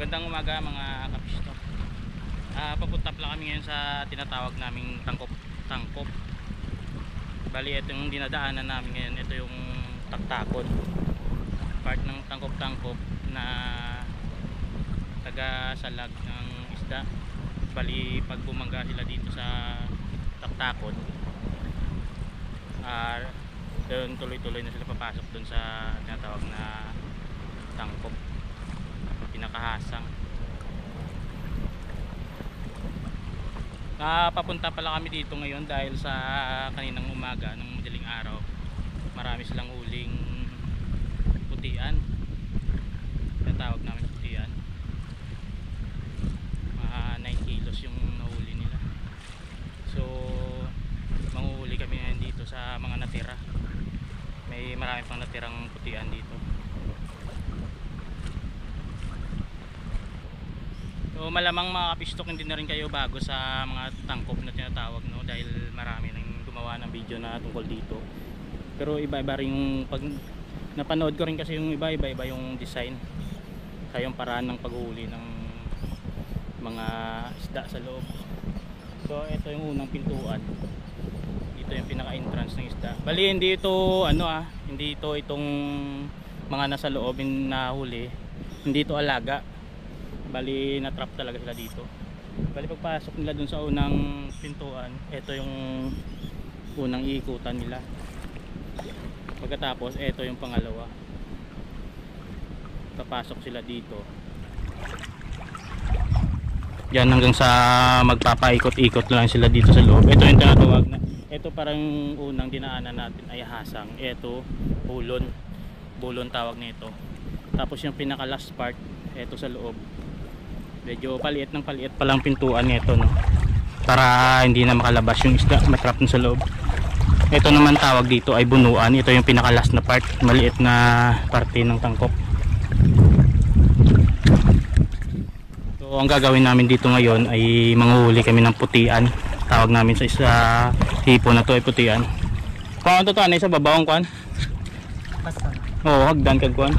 Magandang umaga mga kapisto. Ah, papunta pala kami ngayon sa tinatawag naming tangkop tangkop. Bali ito yung dinadaanan namin ngayon, ito yung taktakon. Part ng tangkop-tangkop na taga salag ng isda. Bali pag bumangga sila dito sa taktakon, ah doon tuloy-tuloy na sila papasok doon sa tinatawag na tangkop pinakahasang. Napapunta pala kami dito ngayon dahil sa kaninang umaga ng madaling araw. Marami silang huling putian. Tinatawag namin putian. Mga 9 kilos yung nahuli nila. So manguhuli kami ngayon dito sa mga natira. May marami pang natirang putian dito So malamang mga kapistok hindi na rin kayo bago sa mga tangkop na tinatawag no dahil marami nang gumawa ng video na tungkol dito. Pero iba-iba rin yung pag napanood ko rin kasi yung iba-iba iba yung design sa yung paraan ng paghuli ng mga isda sa loob. So ito yung unang pintuan. Dito yung pinaka-entrance ng isda. Bali hindi ito ano ah, hindi ito itong mga nasa loob na huli. Hindi ito alaga bali na trap talaga sila dito. Bali pagpasok nila dun sa unang pintuan ito yung unang iikutan nila. Pagkatapos ito yung pangalawa. Papasok sila dito. Yan hanggang sa magpapaikot-ikot lang sila dito sa loob. Ito yung tinatawag na ito parang unang dinaanan natin ay hasang ito bulon. Bulon tawag nito. Tapos yung pinaka last part ito sa loob medyo paliit ng paliit pa lang pintuan nito no? Para hindi na makalabas yung isda matrap sa loob. Ito naman tawag dito ay bunuan. Ito yung pinaka last na part. Maliit na parte ng tangkop so ang gagawin namin dito ngayon ay manguhuli kami ng putian. Tawag namin sa isa hipo na to ay putian. Kung ano to ano sa babawang kwan? Oo hagdan kag kwan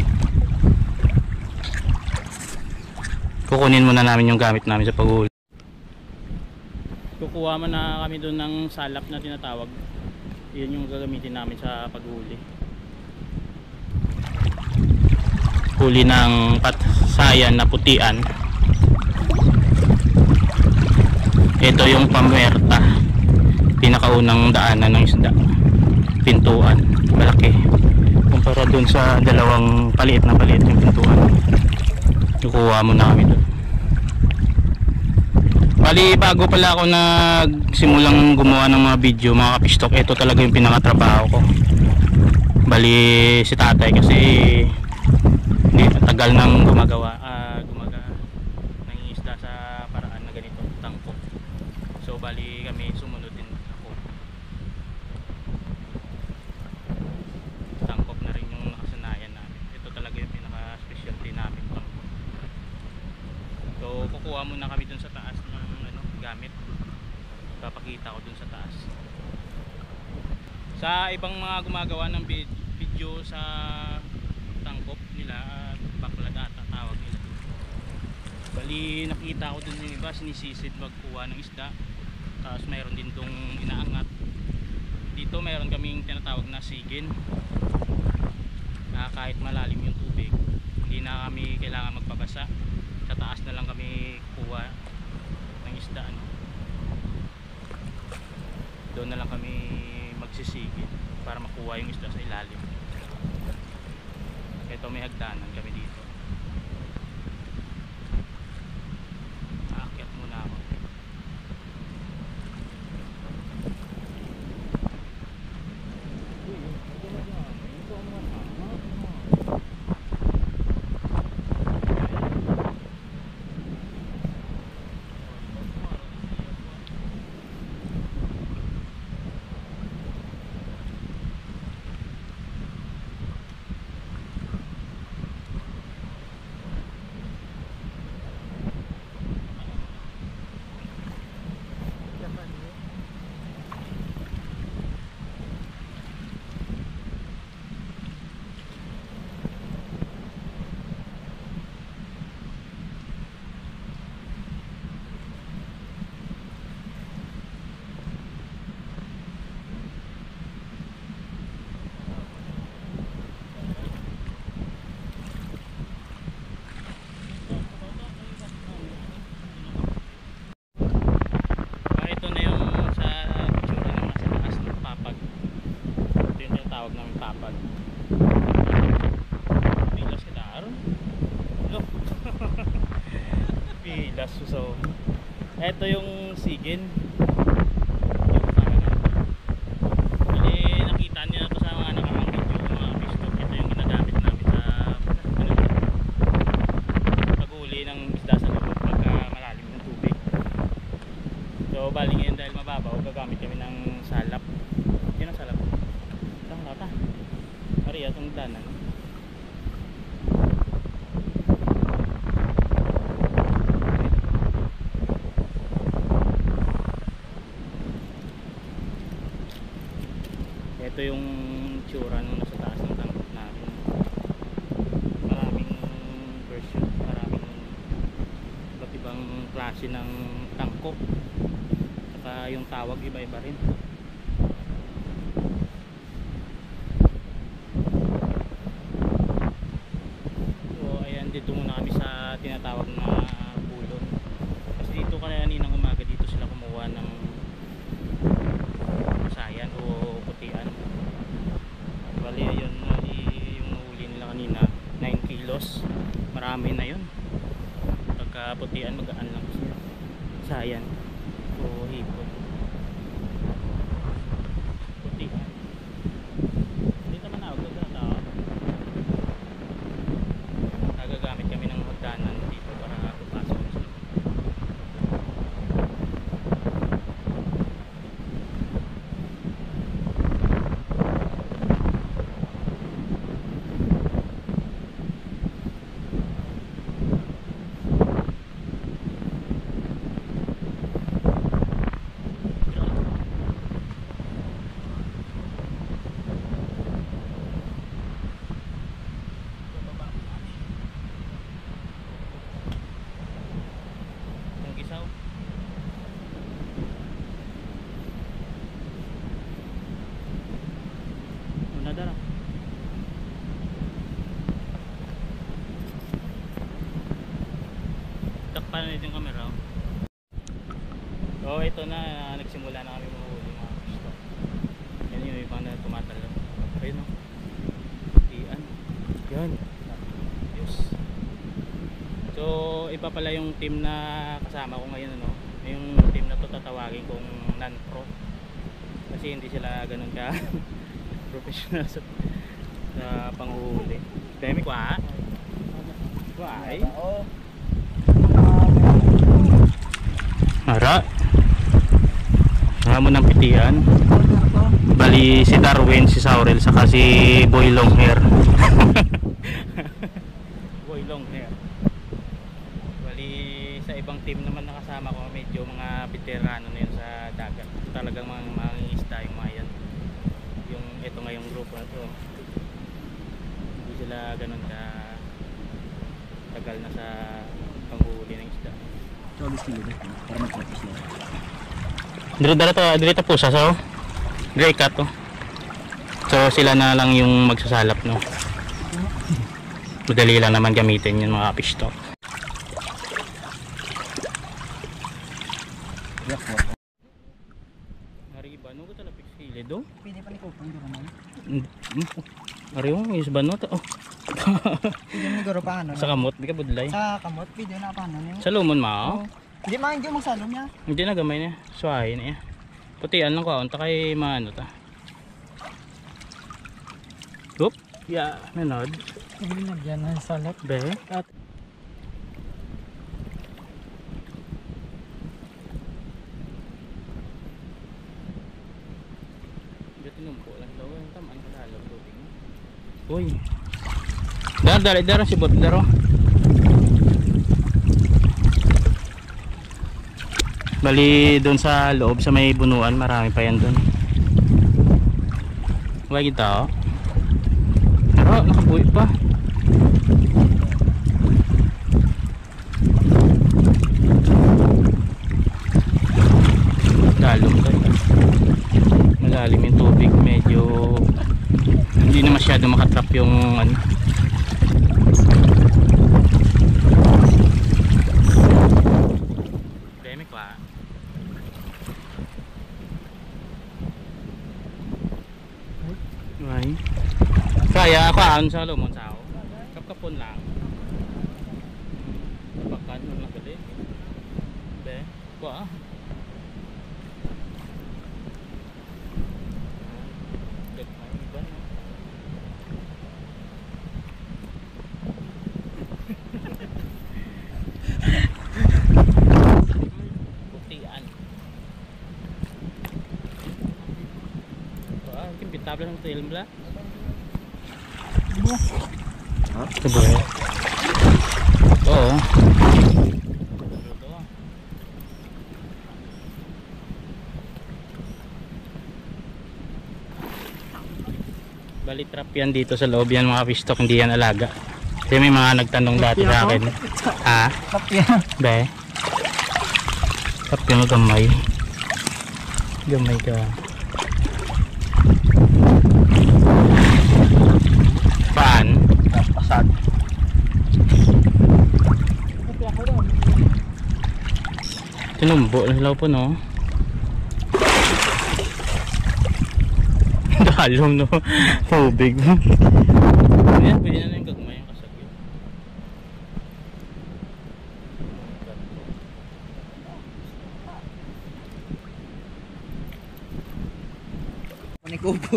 kukunin muna namin yung gamit namin sa paghuli kukuha mo na kami doon ng salap na tinatawag. Yun yung gagamitin namin sa paghuli huli ng patsayan na putian. Ito yung pamerta. Pinakaunang daanan ng isda. Pintuan. Malaki. Kumpara dun sa dalawang paliit na paliit yung pintuan kukuha muna kami doon. Bali bago pala ako nagsimulang gumawa ng mga video mga kapistok ito talaga yung pinakatrabaho ko. Bali si tatay kasi hindi tagal nang gumagawa uh, gumaga ng isda sa paraan na ganito tangko so bali kami sumunod din ako tangkop na rin yung nakasanayan namin ito talaga yung pinaka specialty namin tangkop so kukuha muna kami dun sa taas ng ano, gamit papakita ko dun sa taas sa ibang mga gumagawa ng vid- video sa tangkop nila at baklag ata tawag nila bali nakita ko dun yung iba sinisisid magkuha ng isda. Tapos mayroon din tong inaangat. Dito mayroon kaming tinatawag na sigin na kahit malalim yung tubig hindi na kami kailangan magpabasa sa taas na lang kami kuha ng isda ano. doon na lang kami magsisigit para makuha yung isda sa ilalim. Ito may hagdanan kami dito eto yung sigin. Yung parang Bali, nakita niyo na to sa mga nakakang video, mga pistok. Ito yung ginagamit namin sa ano, paghuli ng isda sa loob pagka malalim ng tubig. So, bali ngayon dahil mababaw, gagamit kami ng salap. Yun ang salap. Ito ang lata. Ari, itong danan. Ito yung tsura nung nasa taas ng tangkap namin. Maraming version, maraming iba't ibang klase ng tangkop. Saka yung iba-iba rin. So ayan dito muna kami sa tinatawag na pulon. Kasi dito kaninang umaga dito sila kumuha ng sayan o putian. Bali yun yung nahuli nila kanina 9 kilos. Marami na yun. Pagka putian magaan lang siya. Sayan o hipon. Putian. Dito man ako sa tao. Nagagamit kami ng hagdanan dito para papasok sila. Yung isaw. Una dara. Na yung camera. oh. Oh, ito na nagsimula na kami mahuli mga gusto. Yan yung ibang na tumatalo. Ayun oh. Iyan. Yan. Yes. So, iba pala yung team na kasama ko ngayon ano. Yung team na to tatawagin kong non-pro. Kasi hindi sila ganun ka professional sa, sa panghuli. Demi kwa. Why? Oo. Ara. Mo ng pitian. Bali si Darwin, si Saurel, saka si Boy Longhair. Boy Longhair. Bali sa ibang team naman nakasama ko, medyo mga veterano na yun sa dagat. Talagang mga mga isda yung mga yan. Yung ito nga yung grupo na to. Hindi sila ganun ka tagal na sa panghuli ng isda. So, gusto nyo Para dire to, dire to pusa so. Dire cut to. So sila na lang yung magsasalap no. Madali lang naman gamitin yung mga fish stock. Yak po. Ari ba no ko talapik sile do? Pwede pa ni Kupang dito naman. Ari mo is ba no to? Oh, Pwede ni Goro pa ano. sa kamot di ka budlay. Sa kamot, pwede na pa ano. Sa lumon mao. Oo. Hindi man hindi magsalom niya. Hindi na gamay niya. Suwahin niya. Putian lang ko unta kay maano ta. Oop, ya, nanod. Hindi na dyan ang salap. Be. At Dito tinumpo lang daw yung tamaan ka lalaw tubig mo. Uy. Dar dali dar si bot daro. Bali doon sa loob sa may bunuan marami pa yan doon. Huwag kita oh. Pero nakabuhi pa. Dalom tayo malalim yung tubig medyo hindi na masyado makatrap yung ano Demi kwa Ay. Kaya ako aan sa lumon sao. Kapkapon lang. Bakan mo lang gali. Wah. Gagmay iba, no? Putian. Kimpitable ng film bla. Ito ba? Oo. Ito. Bali trap yan dito sa loob yan mga fish stock, hindi yan alaga. Kasi may mga nagtanong dati sa akin. Ha? Kapya. Be? Trap yung gamay. Gamay ka. Paan? Pasad. Tinumbo na sila po no. Dalong no. Tubig. Ayan, pwede na yung gagmay yung kasagyo.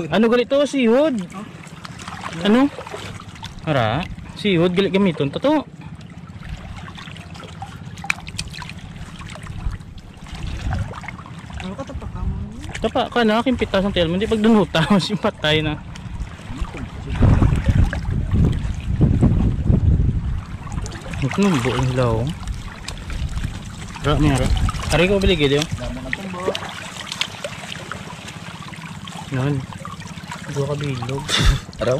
Ano galit to? Sihod. Ano? Ara? Sihod galit gamiton. Totoo. Ano ka tapak ka mo? Tapa ka na, aking pitas ng tail mo. Hindi pag dunuta, mas patay na. Nagnumbo ang hilaw. Ra, may ara. Ari ko biligid yun. Yan. Dua ka bilog. Araw?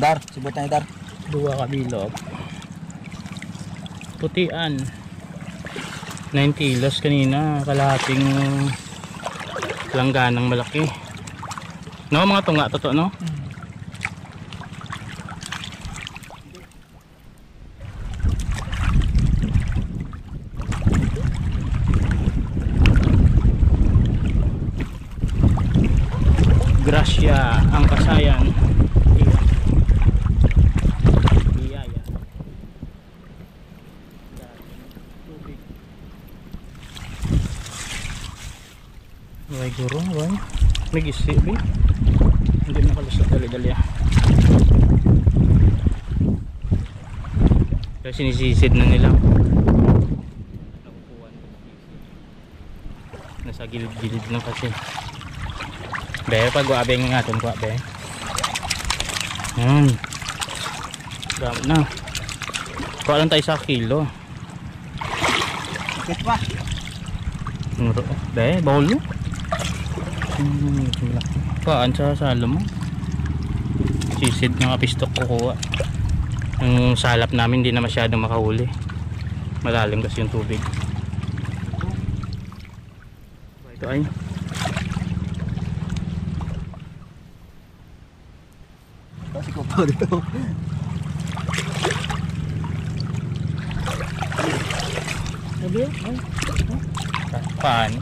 Dar, sibot na dar. Dua ka bilog. Putian. 9 kilos kanina. Kalahating langganang malaki. No, mga tunga. Totoo, no? Gracia ang kasayan. Ay guro, ay. Nag-isi, ba? Hindi makalusot dali-dali ah. Kaya sinisisid na nila. Na Nasa gilid-gilid lang kasi. Be, pag wabeng nga itong kwa, be. Yan. Dami na. Kuha lang tayo sa kilo. Bakit pa? Muro. Be, bawal mo. Kaan sa salo mo. Sisid ng kapistok kukuha. Yung salap namin hindi na masyadong makahuli. Malalim kasi yung tubig. Ito ay. Kasi ko pa dito. Ay, Paan?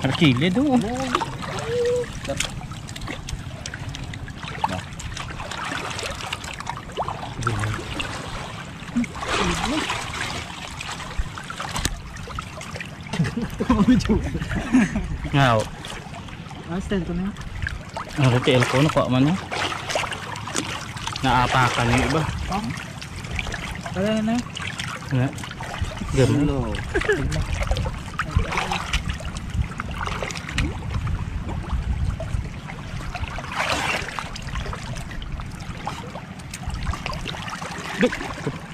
Arkilid oh. Ngaw. Ah, stand ko na yun. Ang retail ko, nakuha man no? Naapakan yung iba. Kaya na yun. Ano? Ganun. Hello.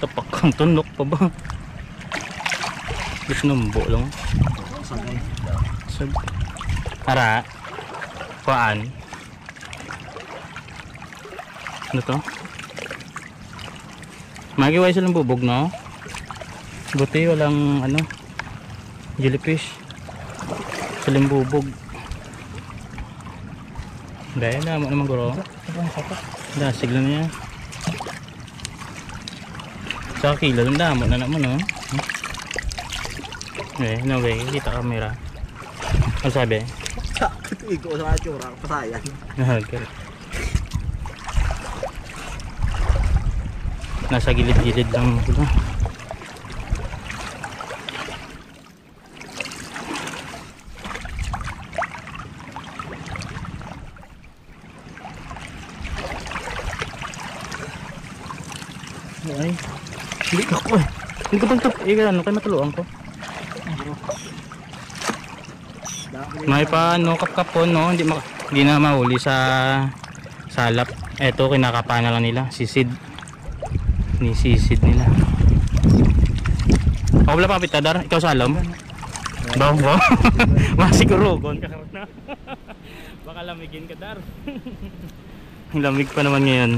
Tapak kang tunok pa ba? Gusto numbo lang. Sag. Ara. Kuan. Ano to? Magiway silang bubog no? Buti walang ano jellyfish. Silang bubog. Dahil na mo naman guro. Ito ang. Dasig lang niya. Sa kilo lang damo na naman no. Eh, no way, kita camera. Ano sabi? Katuig ko sa atsura. Pasayan. Nahagkar. Nasa gilid-gilid lang sila. Ay, hindi ka ko eh. Eh, ano, kayo matuluan ko. May pa ano kapkapon no, hindi hindi na mahuli sa salap. Eto kinakapa na lang nila, sisid. Ni sisid nila. Ako wala pa pitadar, ikaw salam. Baw, baw. Masigurugon ka na. Baka lamigin ka dar. Lamig pa naman ngayon.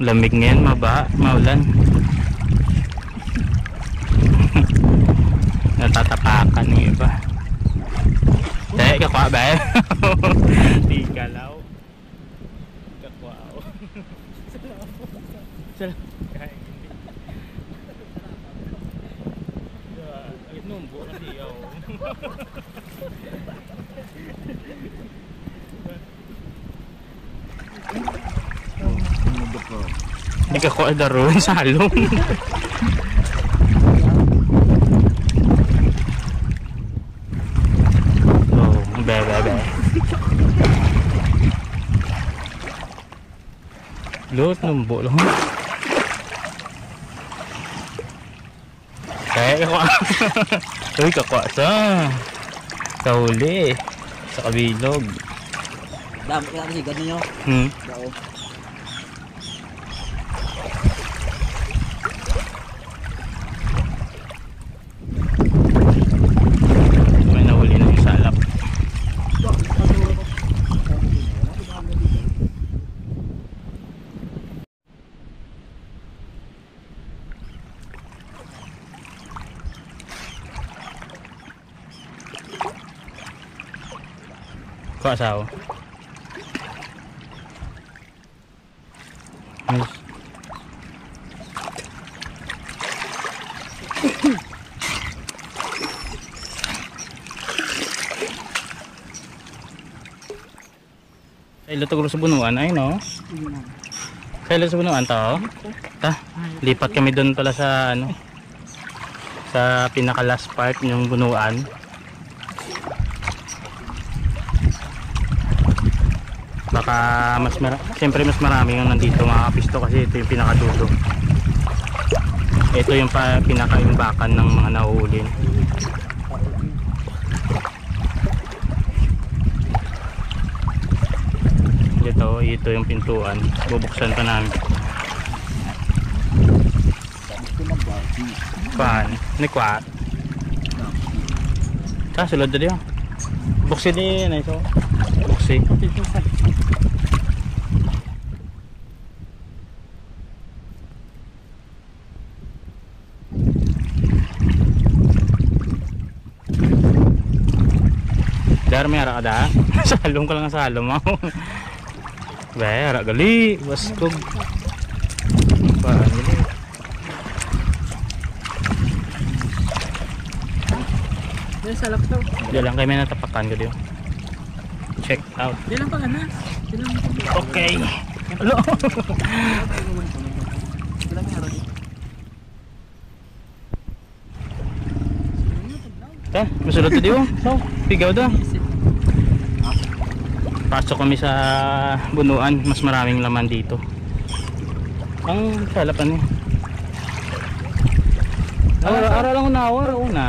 Lamig ngayon, maba, maulan. natatapakan ng iba Eh? Di kalaw Kakwa o Salaw Kahit hindi Ay numbo ka di ako Hindi ka kwa daron sa halong Oh, be be be. Lut numbo lang. Kaya ako. Uy, kakwa sa. Kahuli. Sa kabilog. Dami ka kasi ganun nyo. Hmm. Dao. May nahuli na yung salap. Ko asawa. Nice. Kaya lutog sa bunuan ay no. Kaya sa bunuan to. Ta, lipat kami doon pala sa ano sa pinaka last part yung bunuan. Baka mas mara siyempre mas marami yung nandito mga kapisto kasi ito yung pinakadulo. Ito yung pa, pinakaimbakan ng mga nahuhuli. Ito, ito yung pintuan. Bubuksan pa namin. Kuan, ni kwat. Ta sulod dali ah. Buksi di na ito. Buksi. Dar may ara ka da. Salom ka lang sa salom. Be, ara gali. Waskog. Paan gali. Yan sa laptop. Diyan lang may natapakan ko diyo. Check out. Yan lang pa na. Okay. Hello. Ta, masulot to diyo. So, pigaw da. Pasok kami sa bunuan, mas maraming laman dito. Ang salapan eh. Ara, ara lang una, ara una.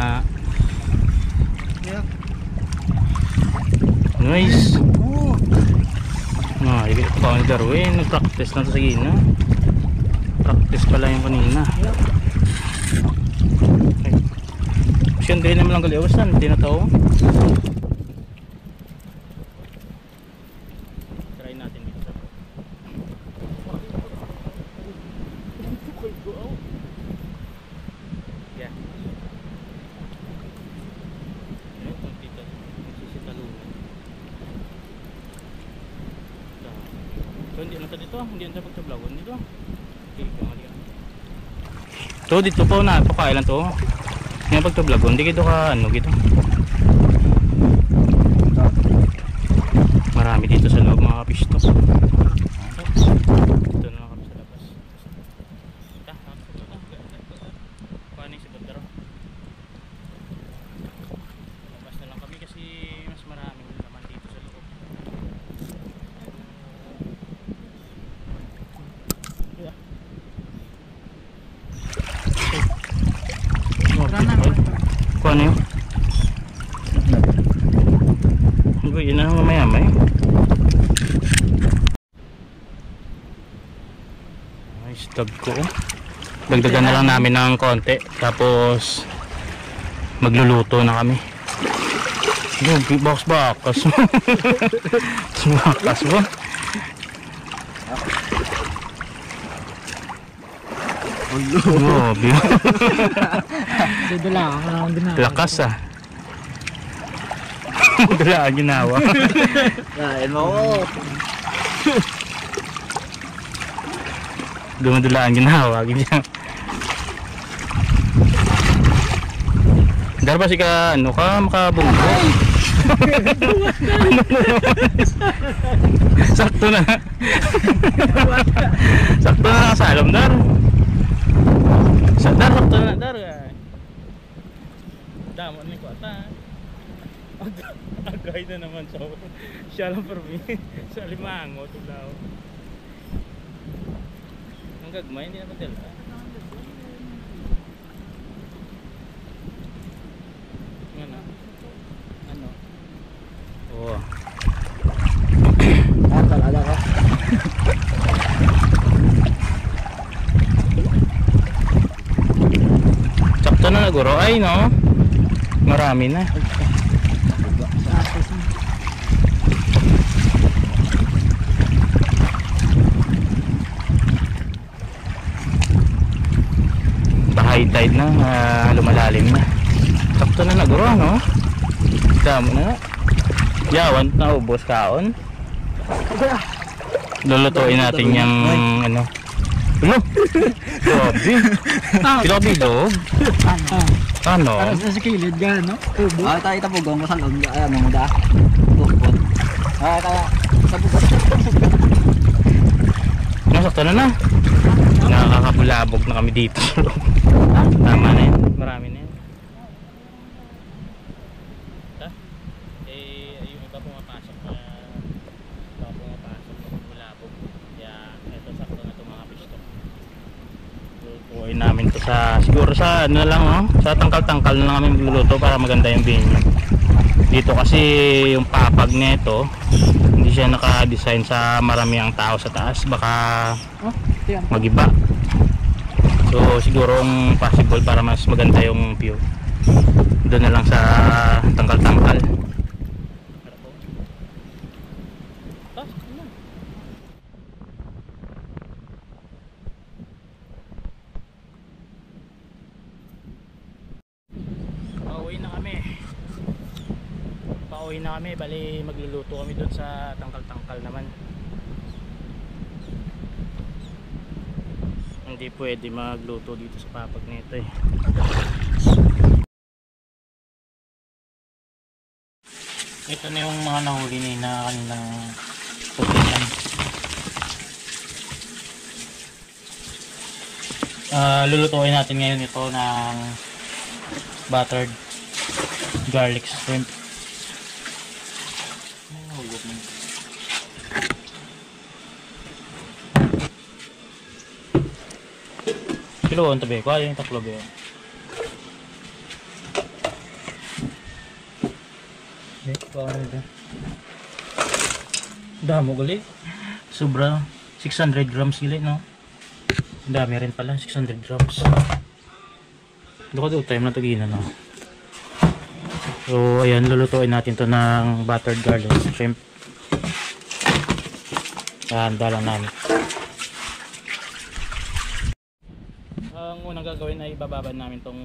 Nice. Oo. Ah, ibig ko ang Darwin, nag-practice na to sa gina. Practice pala yung kanina. Okay. Siyan din naman lang galiwasan, hindi na tao. Try natin dito sa Yeah. Ayun, konti ka. Nagsisitalunan. So, hindi na to. Hindi na to pagtablawan dito. So, dito po na. Pakailan to. Ngayon pagtablagon. Hindi kito ka ano gito. Kuha na yun. Guyin na mamaya may. Ay, stab ko. Oh. Dagdagan na lang namin ng konti. Tapos, magluluto na kami. Yung box bakas. bakas ba? mo. Grabe. Dudula ako na akong ginagawa. Lakas ah. Dala ang ginawa. Kain mo. Dumadula ang ginawa. Ganyan. Dahil ba si ka, ano ka, makabunggo? Sakto na. sakto na nakasalom, Dar. Sa Dar, sakto na, Dar. ah. Damo ni Kwata. Ag- Agay na naman siya. Siya lang for me. Sa limango, tulaw. Ang gagmay, hindi naman dala. Ano? Ano? Oo. Ah, talaga ko. Sakto na naguro. Ay, no? Marami na. Sa atas mo. Tide na. ah, lumalalim na. Sakto na naguro, no? Damo na. Yawan na ubos kaon. Lulutuin natin yung ano. Ano? Grabe. Ah, Ano? para sa sikilid ka, no? Tubo. Ah, tayo tapugong ko sa loob. Ano mo da? Tupot. Ah, kaya sa. Ano, sakto na na. Nakakabulabog na kami dito. Tama na yun. Marami na yun. Ha? Eh, yung iba pumapasok na iba pumapasok na bulabog. Kaya, eto sakto na itong mga pisto. Lutuin namin to sa, siguro sa ano lang oh, sa tangkal-tangkal na lang kami magluluto para maganda yung venue. Dito kasi yung papag nito, hindi siya naka-design sa marami ang tao sa taas. Baka Oh, magiba. So sigurong possible para mas maganda yung view. Doon na lang sa tangkal-tangkal. Pauwi na kami. Pauwi na kami, bali magluluto kami doon sa tangkal-tangkal naman. hindi pwede magluto dito sa papag nito eh. Ito na yung mga nahuli ni na kanilang tubigan Ah, lulutuin natin ngayon ito ng buttered garlic shrimp Ay, nahulog na. Kilo ang tabi ko, ayun yung taklo ba yun? Damo gali. Sobra. 600 grams gali, no? Dami rin pala, 600 grams. Ito ko time na tagina, no? So, ayan, lulutuin natin to ng buttered garlic shrimp. Handa lang namin. Ang unang gagawin ay bababad namin tong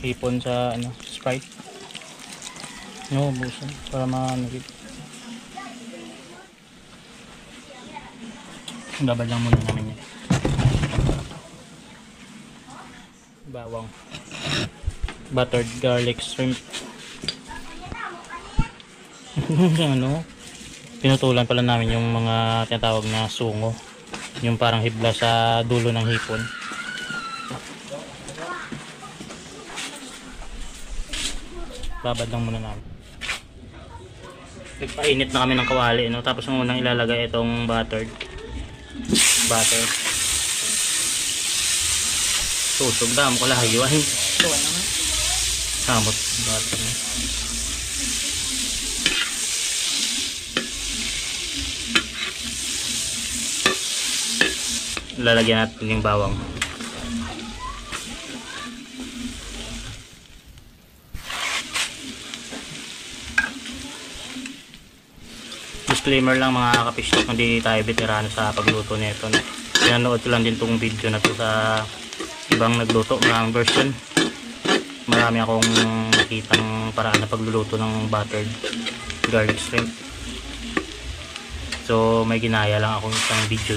hipon sa ano, Sprite. No, busan para managit. Babad lang muna namin yan. Bawang. Buttered garlic shrimp. ano? Pinutulan pala namin yung mga tinatawag na sungo. Yung parang hibla sa dulo ng hipon. Babad lang muna namin. Nagpainit na kami ng kawali no? tapos ang unang ilalagay itong buttered. Butter susog damo ko lahayo ay samot butter lalagyan natin yung bawang. Disclaimer lang mga kapistok, hindi tayo veterano sa pagluto nito. No? Pinanood ko lang din tong video na to sa ibang nagluto ng version. Marami akong nakitang paraan na pagluluto ng buttered garlic shrimp. So may ginaya lang akong isang video.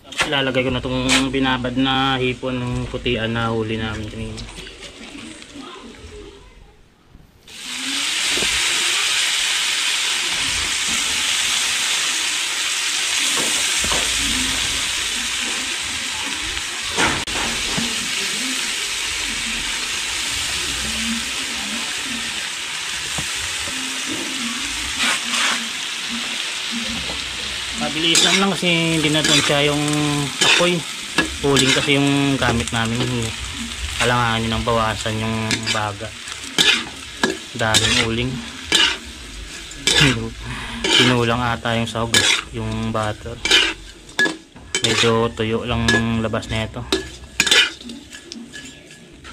Tapos ilalagay ko na tong binabad na hipon ng putian na huli namin kanina. Mabilisan lang kasi hindi na doon siya yung apoy. Huling kasi yung gamit namin. Alanganin ng bawasan yung baga. Daming uling. Sinulang ata yung sahog. eh, Yung butter. Medyo tuyo lang labas na ito.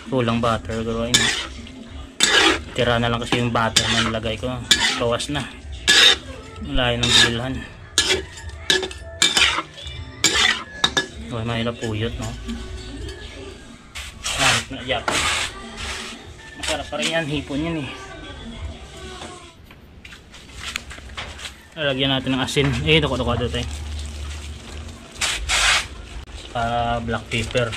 Kulang butter. Gawin. Tira na lang kasi yung butter na nilagay ko. Bawas na. Malayo ng bilhan. Huwag mahirap puyot, no? Hanip na yak. Masarap pa rin yan, hipon yan eh. Lalagyan natin ng asin. Eh, duko-duko dito eh. Para black pepper.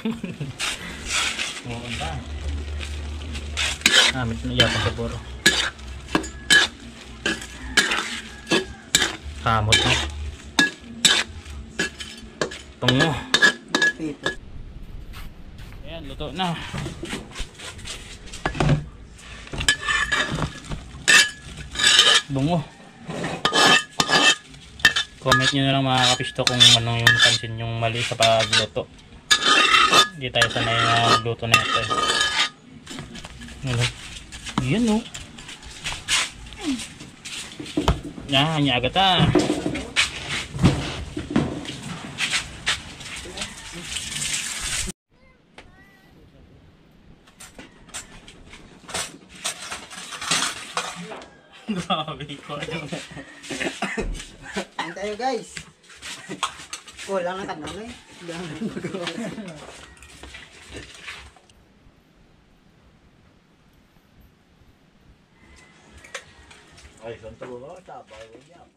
Oo ba? Hanip na yak sa puro. Kamot, no? Tungo. Ayan, luto na. Bungo. Comment nyo na lang mga kapisto kung ano yung pansin yung mali sa pagluto. Hindi tayo sanay na magluto na ito eh. Ano? Yan no. Yan, yan agad ah. Grabe ko. Kain tayo guys. Kulang ang tanong eh. Ay, santo ba? Tapay ko niya.